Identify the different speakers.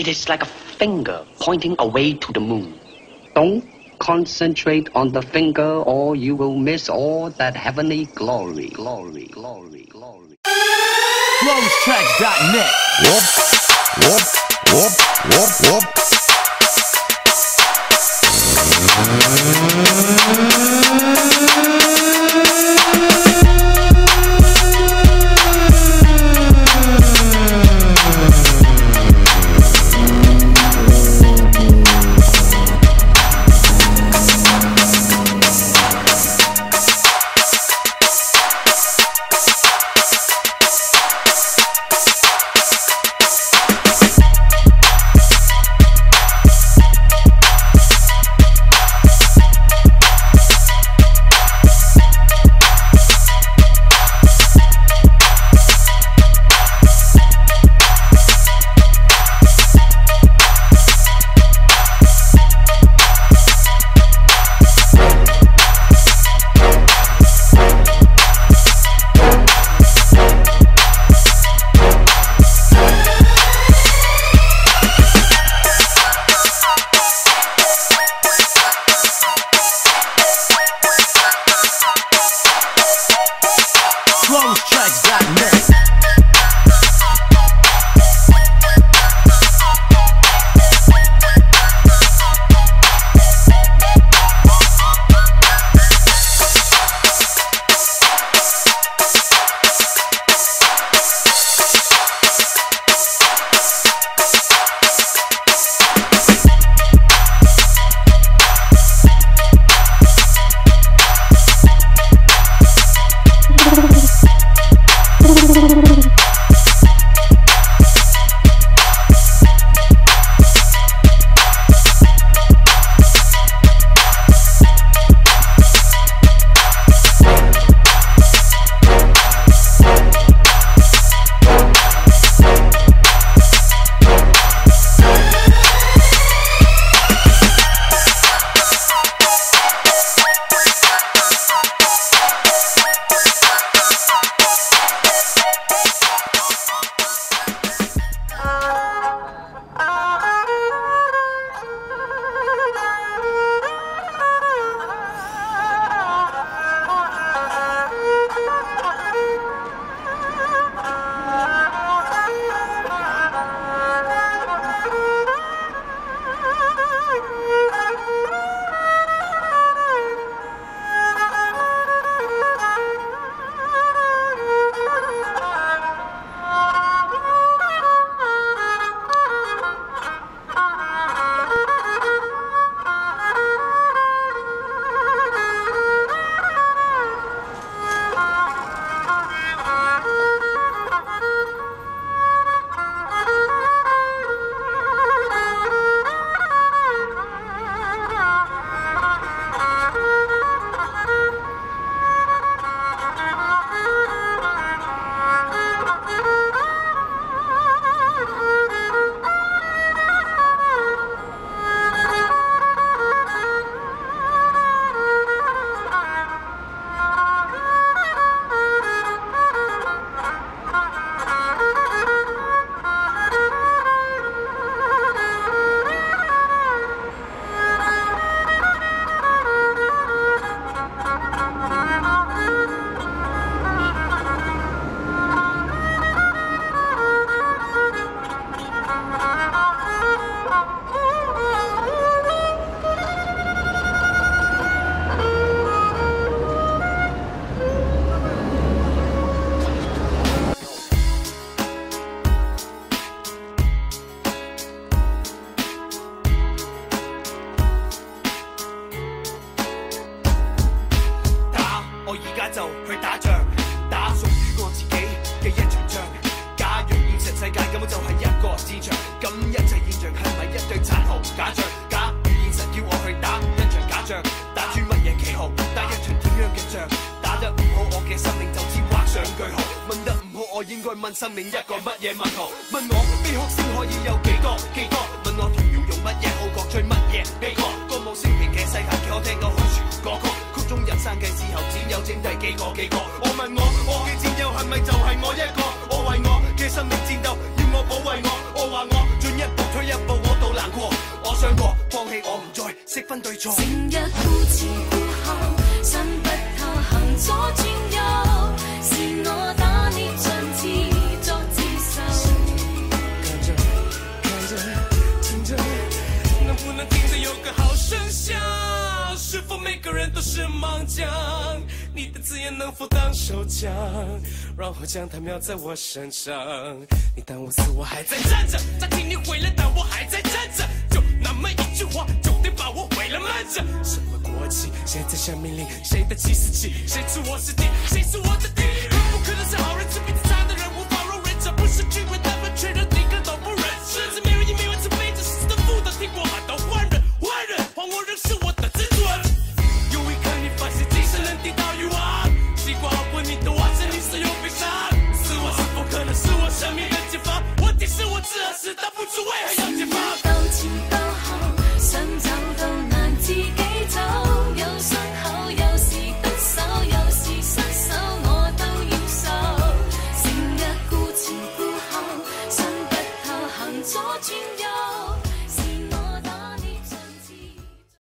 Speaker 1: It is like a finger pointing away to the moon.
Speaker 2: Don't concentrate on the finger or you will miss all that heavenly glory. Glory, glory, glory. Flowstracks.net.
Speaker 3: Whoop, whoop, whoop, whoop, whoop. Mm -hmm. Tracks.net
Speaker 4: 就去打仗，打属于我自己嘅一场仗。假如现实世界根本就系一个战场，咁一切现象系咪一堆残酷假象？假如现实要我去打一场假仗，打住乜嘢旗号，打一场点样嘅仗？打得唔好，我嘅生命就似画上句号。问得唔好，我应该问生命一个乜嘢问号？问我，悲哭声可以。重。成
Speaker 5: 日呼前呼后，身不透，行左转右，是我打你像自作自受。
Speaker 6: 看着看着听着，能不能听到有个好声响？是否每个人都是盲将？你的字眼能否当手枪，然后将它瞄在我身上？你当我死，我还在站着；暂替你回来，但我还在站着。就那么。谁在下命令？谁的计时器？谁是我是敌？谁是我的敌？不可能是好人，致命子杀的人，无包容忍者不是军人，他们却连敌人都不认识。没有为没有这杯子，死的不能听过喊到换人，换人，换我仍是我的自尊。有一刻你发现精神能抵挡欲望，习惯熬过你的晚餐，你所有悲伤死亡是否可能是我生命的解放？问题是我自傲但挡不为何要。